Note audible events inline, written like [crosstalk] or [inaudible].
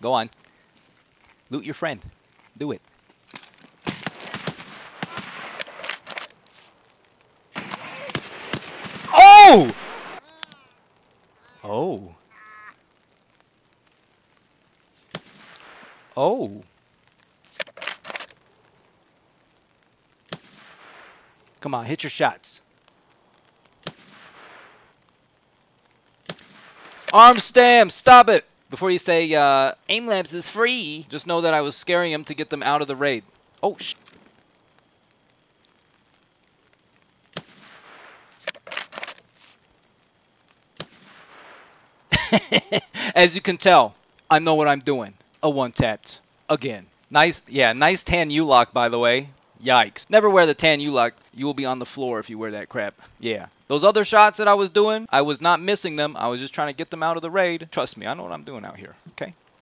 Go on. Loot your friend. Do it. Oh! Oh. Oh. Come on, hit your shots. Arm stam, stop it! Before you say, uh, aim labs is free, just know that I was scaring him to get them out of the raid. Oh, sh. [laughs] As you can tell, I know what I'm doing. A one tapped. Again. Nice, yeah, nice tan ULACH, by the way. Yikes. Never wear the tan ULACH. You will be on the floor if you wear that crap. Yeah. Those other shots that I was doing, I was not missing them. I was just trying to get them out of the raid. Trust me, I know what I'm doing out here. Okay?